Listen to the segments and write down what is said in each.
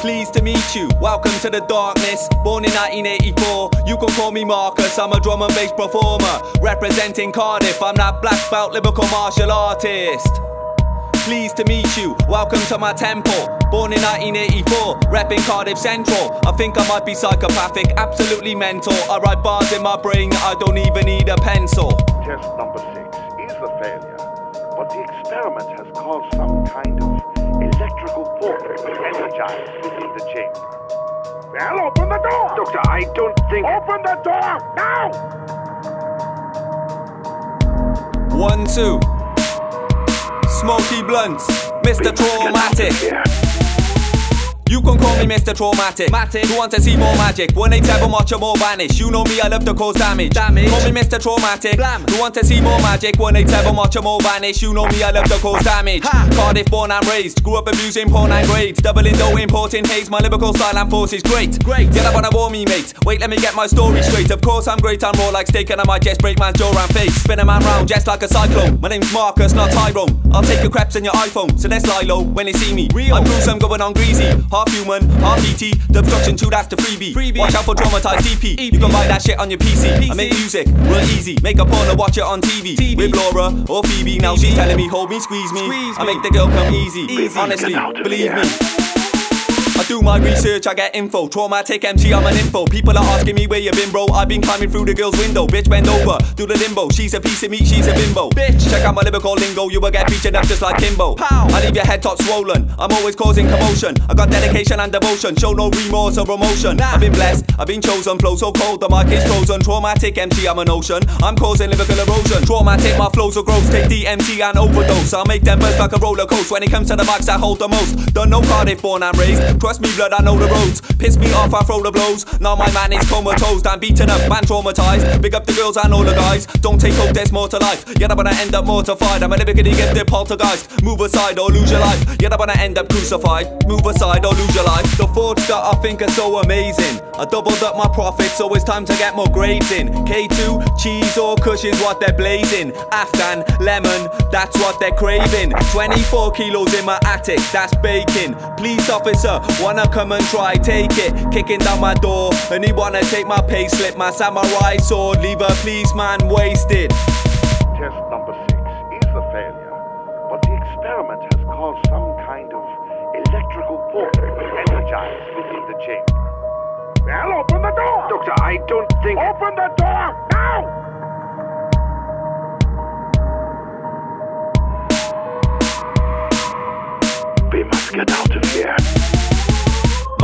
Pleased to meet you, welcome to the darkness. Born in 1984, you can call me Marcus. I'm a drum and bass performer, representing Cardiff. I'm that black belt lyrical martial artist. Pleased to meet you, welcome to my temple. Born in 1984, repping Cardiff Central. I think I might be psychopathic, absolutely mental. I write bars in my brain, I don't even need a pencil. Test number six is a failure, but the experiment has caused some kind of electrical port energized within the chamber. Well, open the door! Doctor, I don't think. Open the door! Now! One, two. Smoky blunts, Mr. Traumatik. You can call me Mr. Traumatik. Matic. You want to see more magic? 187 watch them all vanish. You know me, I love to cause damage. damage. Call me Mr. Traumatik. Blam. You want to see more magic? 187 watch them all vanish. You know me, I love to cause damage. Ha. Cardiff born and raised. Grew up abusing porn and grades. Doubling dough, importing haze. My lyrical style and force is great. Great. Yeah, I wanna war me, mate. Wait, let me get my story straight. Of course, I'm great. I'm raw like steak and I might just break man's jaw and face. Spin a man round just like a cyclone. My name's Marcus, not Tyrone. I'll take your creps in your iPhone. So let's lie low when they see me. Real. I'm gruesome, going on greasy. Half human, half ET. The obstruction two, that's the freebie. freebie. Watch out for traumatized DP. You can buy that shit on your PC. PC. I make music, real easy. Make a porn watch it on TV. TV. With Laura or Phoebe. Now she's telling me, hold me, squeeze me. Squeeze I make the girl come easy. easy. Honestly, believe me. Do my research, I get info. Traumatik MC, I'm an info. People are asking me where you been, bro. I've been climbing through the girl's window. Bitch, bend over, do the limbo. She's a piece of meat, she's a bimbo. Bitch, check out my lyrical lingo. You will get featured up just like Kimbo. Pow. I leave your head top swollen. I'm always causing commotion. I got dedication and devotion. Show no remorse or emotion. Nah. I've been blessed, I've been chosen. Flow so cold, the mic is frozen. Traumatik MC, I'm an ocean. I'm causing lyrical erosion. Traumatik, my flows so gross. Take DMT and overdose. I'll make them burst like a roller coaster. When it comes to the mics, I hold the most. Don't know Cardiff, born and raised. Trust me, blood, I know the roads. Piss me off, I throw the blows. Now my man is comatose, I'm beaten up, man traumatized. Big up the girls and all the guys. Don't take hope, there's more to life. Yet I'm gonna end up mortified. I'm gonna a lyrically gifted poltergeist. Move aside or lose your life. Yet I'm gonna end up crucified. Move aside or lose your life. The thoughts that I think are so amazing. I doubled up my profits, so it's time to get more grades in. K2, cheese or kush is what they're blazing. Afghan, lemon, that's what they're craving. 24 kilos in my attic, that's bacon. Police officer, wanna come and try take it? Kicking down my door, and he wanna take my pay slip, my samurai sword, leave a policeman wasted. Doctor, I don't think. Open the door! Now! We must get out of here.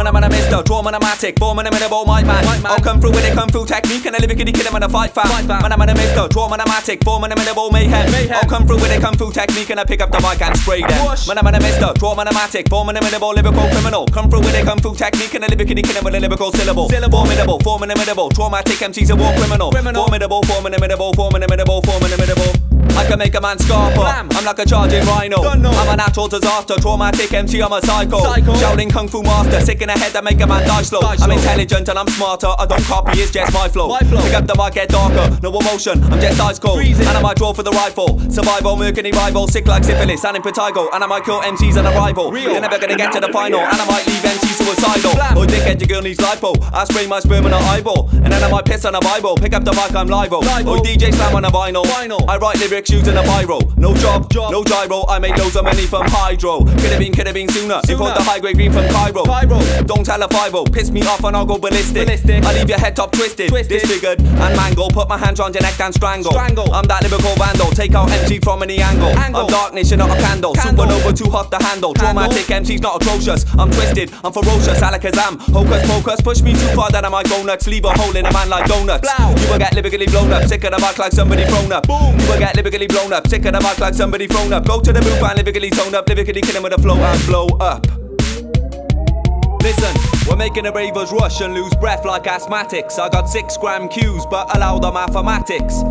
Man, I'm a mister, traumatic, born in a minute, mic man. I'll come through with a kung fu technique and a lyrically kill him in a fight fan. Man, I'm a mister, traumatic, born in a minute, mayhem. I'll come through with a kung fu technique and I pick up the mic and spray them. Man, I'm a mister, traumatic, born in a minute, lyrical criminal. Come through with a kung fu technique and a lyrically kill him with a lyrical syllable. Formidable, formidable, traumatic MC's a war criminal. Formidable, Formidable, formidable, formidable, formidable. I can make a man scarper. I'm like a charging rhino. I'm a natural disaster. Traumatik MC, I'm a psycho. Shouting kung fu master. Sick in the head that make a man die slow. I'm intelligent and I'm smarter. I don't copy, it's just my flow. Pick up the mic, get darker. No emotion, I'm just ice cold. And I might draw for the rifle. Survival, mercury rival. Sick like syphilis and in impetigo. And I might kill MCs and a rival. You're never gonna get to the final. And I might leave MCs suicidal. Oh, dickhead, your girl needs lipo. I spray my sperm on an eyeball. And then I might piss on a Bible. Pick up the mic, I'm live. Oh, DJ slam on a vinyl. I write lyrics using a pyro. No job, no gyro. I made loads of money from hydro. Could have been, could have been sooner. Import the high grade green from Cairo. Don't tell a five Piss me off and I'll go ballistic. I leave your head top twisted, disfigured and mangled. Put my hands round your neck and strangle. I'm that lyrical vandal. Take out MC from any angle. I'm darkness, you're not a candle. Supernova too hot to handle. Traumatik MC's not atrocious. I'm twisted, I'm ferocious. Alakazam, hocus pocus. Push me too far that I might go nuts. Leave a hole in a man like donuts. You will get lyrically blown up. Sick of the mic like somebody thrown up. You will get lyrically blown up. Sick of the mic like somebody thrown up. Go to the booth and lyrically tone up. Lyrically kill him with a flow and blow up. Listen, we're making the ravers rush and lose breath like asthmatics. I got six gram cues, but allow the mathematics.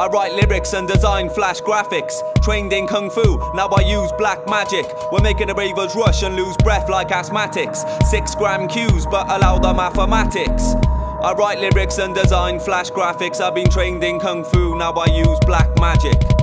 I write lyrics and design flash graphics. Trained in kung fu, now I use black magic. We're making the ravers rush and lose breath like asthmatics. Six gram cues, but allow the mathematics. I write lyrics and design flash graphics. I've been trained in kung fu, now I use black magic.